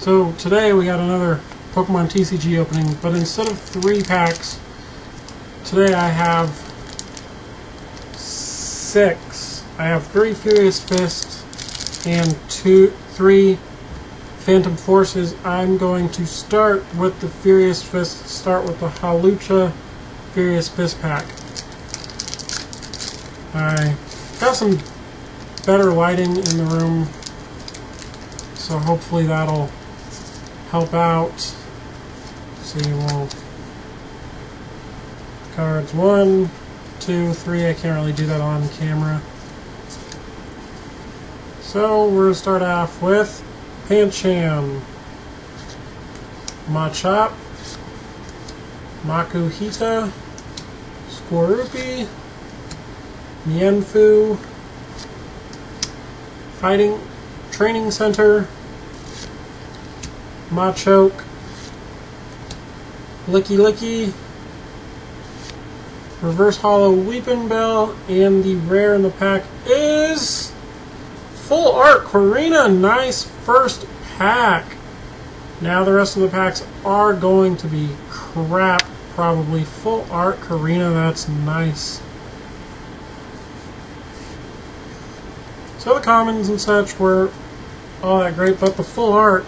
So today we got another Pokemon TCG opening, but instead of three packs, today I have six. I have three Furious Fists and two, three Phantom Forces. I'm going to start with the Furious Fist, start with the Hawlucha Furious Fist pack. I got some better lighting in the room, so hopefully that'll help out. See, we'll cards one, two, three. I can't really do that on camera. So we're gonna start off with Pancham, Machop, Makuhita, Skorupi, Mienfoo, Fighting Training Center, Machoke, Lickilicky, Reverse Holo Weeping Bell, and the rare in the pack is Full Art Korrina. Nice first pack. Now the rest of the packs are going to be crap, probably. Full Art Korrina, that's nice. So the commons and such were all that great, but the full art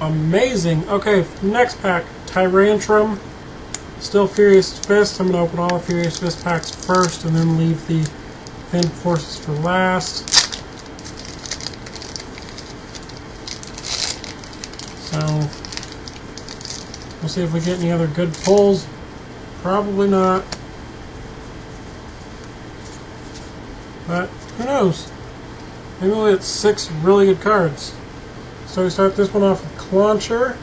amazing. Okay, next pack, Tyrantrum. Still Furious Fist. I'm going to open all the Furious Fist packs first and then leave the Thin Forces for last. So, we'll see if we get any other good pulls. Probably not. But, who knows? Maybe we'll get six really good cards. So we start this one off with Clauncher,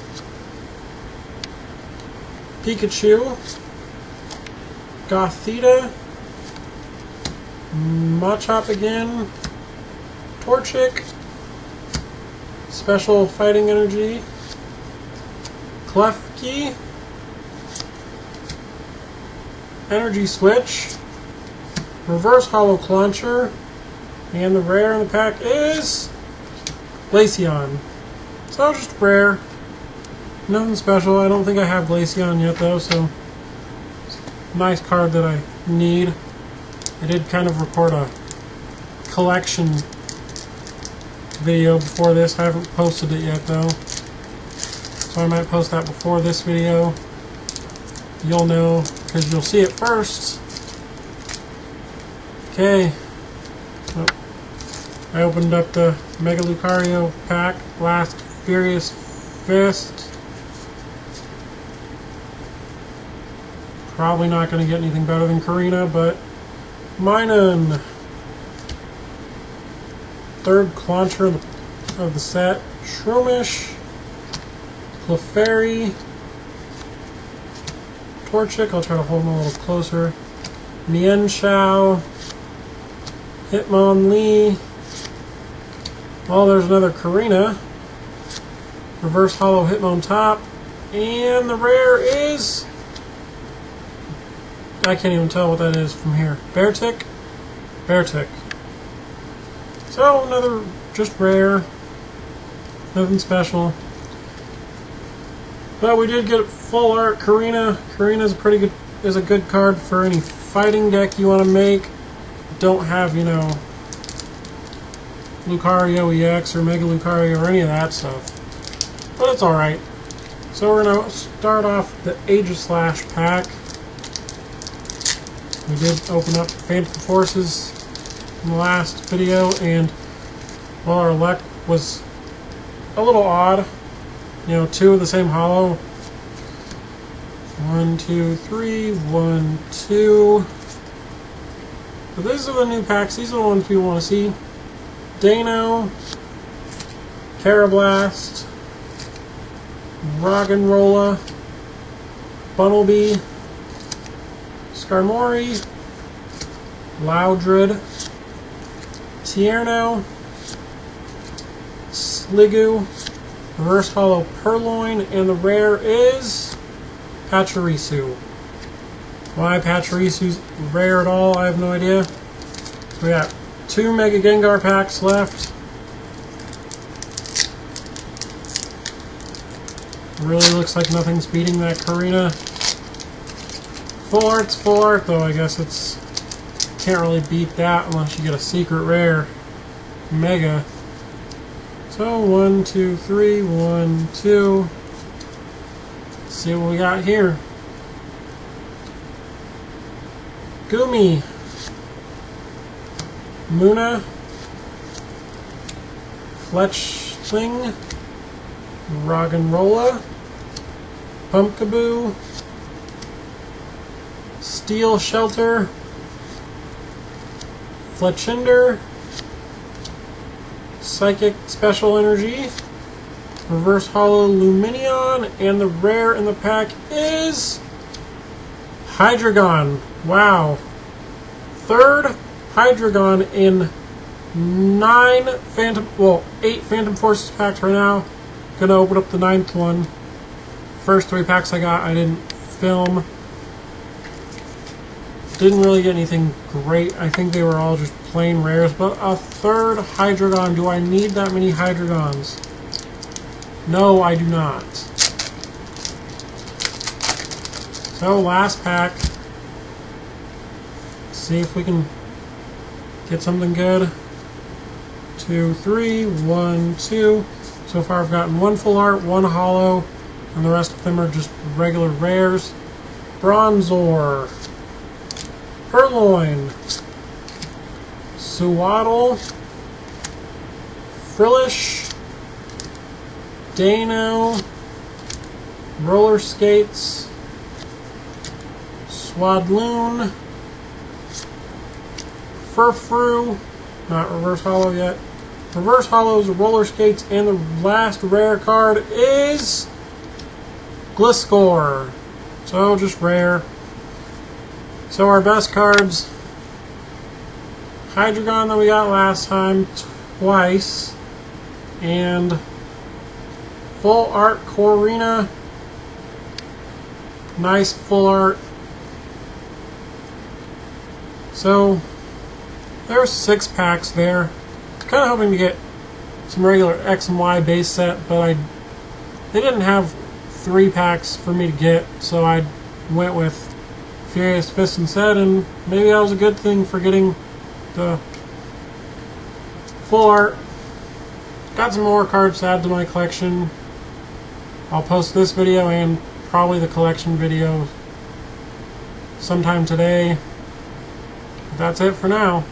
Pikachu, Gothita, Machop again, Torchic, Special Fighting Energy, Klefki, Energy Switch, Reverse Holo Clauncher, and the rare in the pack is Glaceon. So just rare. Nothing special. I don't think I have Glaceon yet though, so nice card that I need. I did kind of record a collection video before this. I haven't posted it yet though. So I might post that before this video. You'll know because you'll see it first. Okay. Oh. I opened up the Mega Lucario pack, last Furious Fist. Probably not going to get anything better than Korrina, but Minun. Third Clauncher of the set. Shroomish. Clefairy. Torchic, I'll try to hold him a little closer. Mienshao. Hitmonlee. Oh, there's another Korrina. Reverse Holo Hitmontop. And the rare is... I can't even tell what that is from here. Beartic? Beartic. So, another just rare. Nothing special. But we did get full art Korrina. is a pretty good is a good card for any fighting deck you want to make. Don't have, you know, Lucario EX or Mega Lucario or any of that stuff. But it's alright. So we're going to start off the Aegislash pack. We did open up Phantom Forces in the last video, and well, our luck was a little odd. You know, two of the same holo. One, two, three, one, two. But these are the new packs. These are the ones we want to see. Dano, Karrablast, Roggenrola, Bunnelby, Skarmory, Loudred, Tierno, Sliggoo, Reverse Holo Purrloin, and the rare is Pachirisu. Why Pachirisu's rare at all, I have no idea. We got two Mega Gengar packs left. Really looks like nothing's beating that Korrina. Four, it's four, though. I guess it's can't really beat that unless you get a secret rare mega. So one, two, three, one, two. Let's see what we got here. Goomy, Munna. Fletchling, Roggenrola, Pumpkaboo, Steel Shelter, Fletchinder, Psychic Special Energy, Reverse Holo Lumineon, and the rare in the pack is Hydreigon. Wow. Third Hydreigon in nine Phantom, well, eight Phantom Forces packs right now. Gonna open up the ninth one. First three packs I got, I didn't film. Didn't really get anything great. I think they were all just plain rares, but a third Hydreigon. Do I need that many Hydreigons? No, I do not. So, last pack. see if we can get something good. Two, three, one, two. So far I've gotten one full art, one holo, and the rest of them are just regular rares. Bronzor. Purrloin. Sewaddle. Frillish. Dano. Roller Skates. Swadloon. Furfrou. Not reverse holo yet. Reverse holos, roller skates, and the last rare card is Gliscor. So just rare. So our best cards, Hydreigon that we got last time twice, and full art Korrina. Nice full art. So there's six packs there. Kind of hoping to get some regular X and Y base set, but I they didn't have three packs for me to get, so I went with Furious Fist instead, and maybe that was a good thing for getting the full art. Got some more cards to add to my collection. I'll post this video and probably the collection video sometime today. That's it for now.